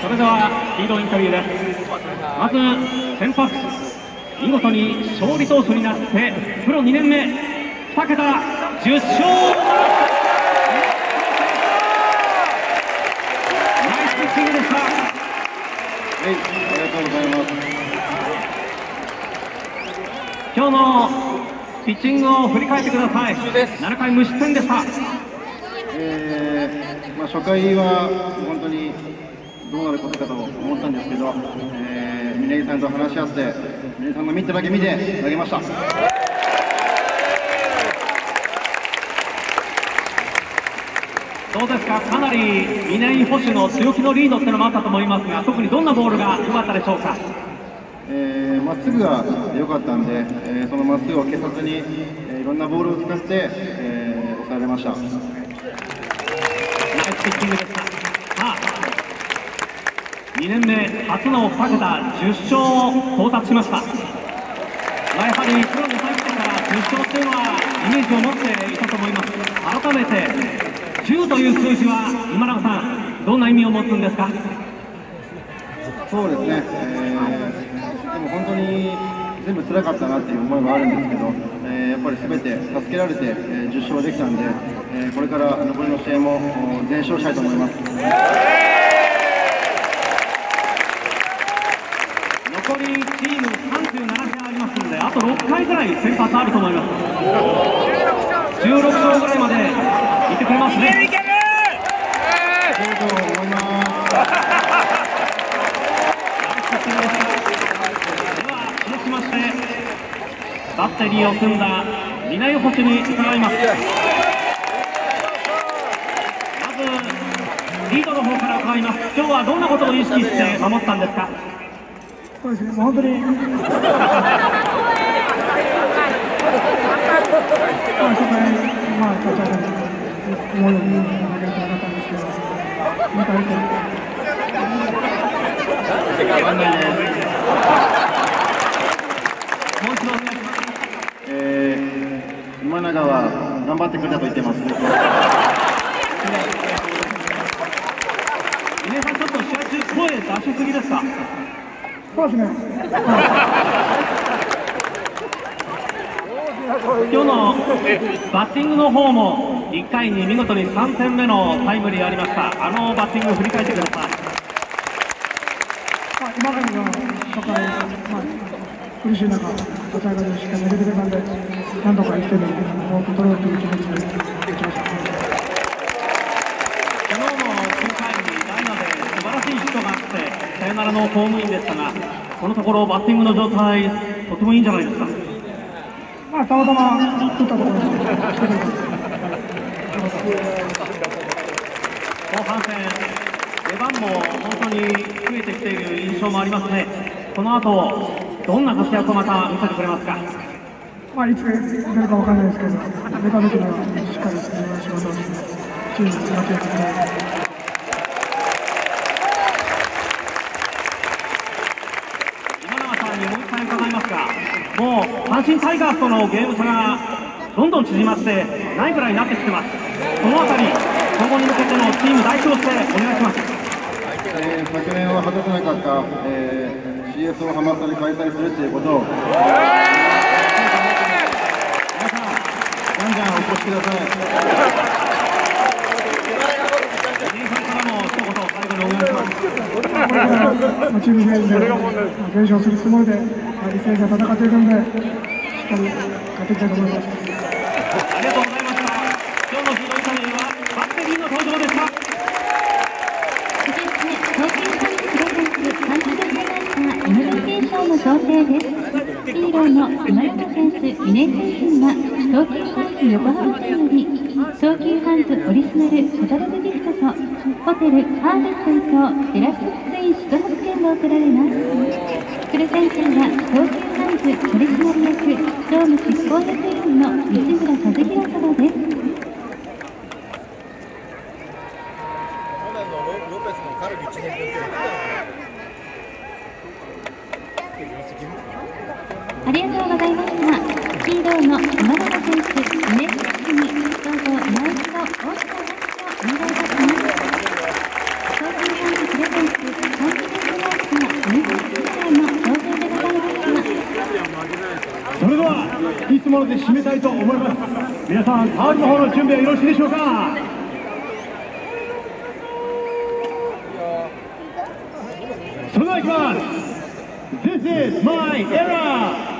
それではヒーローインタビューです。まず先発見事に勝利投手になってプロ2年目2桁10勝ナイスピッチングでしたはい、ありがとうございます。今日のピッチングを振り返ってください。7回無失点でした。えーまあ、初回は本当にどうなることかと思ったんですけど、えー、峰井さんと話し合って、峰井さんの見ただけ見て投げました。どうですか？かなり峰井捕手の強気のリードっていうのもあったと思いますが特にどんなボールが良かったでしょうか？えーまっすぐが良かったんで、えーそのまっすぐを消さずに、えーいろんなボールを使って、えー抑えられました。ナイスピッチングでした。2年目初の2桁10勝を到達しました。まあ、やはりプロに入ってから10勝っていうのはイメージを持っていたと思います。改めて10という数字は今永さんどんな意味を持つんですか？そうですね、えーでも本当に全部辛かったなっていう思いはあるんですけど、えーやっぱり全て助けられて、えー10勝できたんで、えーこれから残りの試合も全勝したいと思います。残りチーム37戦ありますのであと6回ぐらい先発あると思います。16勝ぐらいまでいってくれますね。そうと思います。では続きましてバッテリーを組んだ南井捕手に伺いますまずリードの方から伺います今日はどんなことを意識して守ったんですか？そうですね、もう本当に、まあ、初回、まあ、立ち上がり、思うように投げれてなかったんですけど、また、もう一度お願いしますえー今永は頑張ってくれたと言ってます。峰井さんちょっと試合中声出しすぎですかそうですね、今日のバッティングの方も1回に見事に3点目のタイムリーありました。あのバッティングを振り返ってください。まあ、今永が初回、まあ、苦しい中、立ち上がりをしっかり投げてくれたんで、なんとか1点で多く取ろうという気持ちで打ちました。サヨナラのホームインでしたがこのところバッティングの状態とてもいいんじゃないですか。まあ、たまたま打ったところで、す。後半戦出番も本当に増えてきている印象もありますね。この後どんな活躍をまた見せてくれますか？まあ、いつ出るかわかんないですけど、出た時にはしっかり自分の仕事をして、チームにつなげていきたいと思います。今永さんにもう一回伺いますがもう阪神タイガースとのゲーム差がどんどん縮まってないぐらいになってきてます。この辺り今後に向けてのチーム代表してお願いします。えー昨年は果たせなかった、えー CS をハマスタで開催するということを、皆さん、じゃんじゃんお越しください。新さんからも一言最後にお願いしますこれから、まあ、チーム全員で、まあ、連勝するつもりで、まあ、一戦戦っていくんで、しっかり勝っていきたいと思います。ありがとうございました今日のヒーローインタビューはバッテリーの登場でした続いて、東京サンプレゼンツサンプレゼンター MVK 賞の贈呈です。ヒーローの今永選手、峰選手には、東急ハンズ横浜店より、東急ハンズオリジナルカタログギフトと、ホテルハーベスト伊東デラックスツイン宿泊券が贈られます。プレゼンターは、東急ハンズ取締役常務執行役員の西村和弘様です。ありがとうございました。ヒーローの今永選手、峰井選手に、どうぞ今一度大きな拍手をお願いいたします。東京ハンズプレゼンツの挑戦でございますそれではいつもので締めたいと思います。皆さんタールの方の準備はよろしいでしょうか？それではいきます。This is my era!